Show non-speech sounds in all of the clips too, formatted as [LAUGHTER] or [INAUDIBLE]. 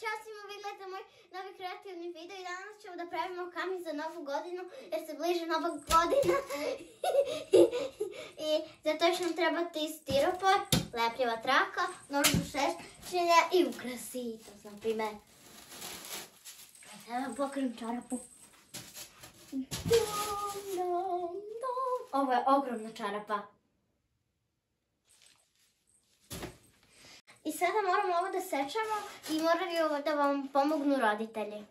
Ćao svima, vi gledate moj novi kreativni video i danas ćemo da pravimo kamen za novu godinu jer se bliže nova godina. [LAUGHS] I zato će nam trebati stiropor, lepljiva traka, nož za šešćenja i ukrasitos, na primjer. Sada pokrim čarapu. Ovo je ogromna čarapa. I sada moramo ovo da sečemo i moraju da vam pomognu roditelji.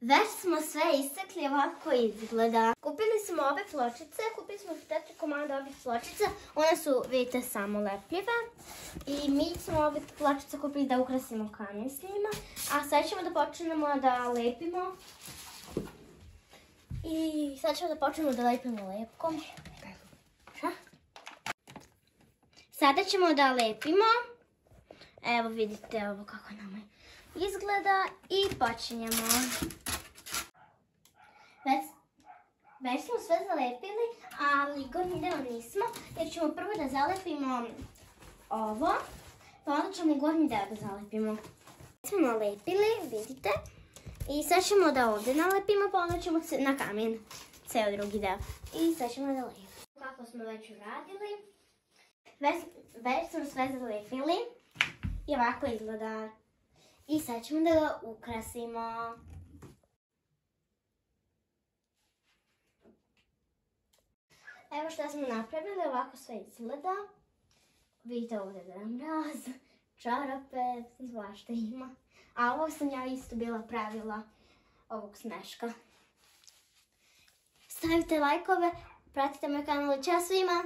Već smo sve isekli, ovako izgleda. Kupili smo ove pločice, kupili smo četiri komada ovih pločica. One su, vidite, samo lepljive. I mi smo ove pločice kupili da ukrasimo kamen s njima. A sad ćemo da počnemo da lepimo. I sad ćemo da počnemo da lepimo lepkom. Šta? Sada ćemo da lepimo. Evo vidite ovo kako nam izgleda i počinjemo. Već, već smo sve zalepili, ali gornji deo nismo, jer ćemo prvo da zalepimo ovo, pa onda ćemo gornji deo da zalepimo. Smo nalepili, vidite, i sad ćemo da ovdje nalepimo, pa onda ćemo na kamen, ceo drugi deo. I sad ćemo da lepimo. Kako smo već uradili, već, već smo sve zalepili. I ovako izgleda. I sad ćemo da ga ukrasimo. Evo što smo napravili, ovako sve izgleda. Vidite ovdje da nam raz, čarape, svašta ima. A ovo sam ja isto bila pravila ovog smeška. Stavite lajkove, pratite moj kanal. Ćao svima!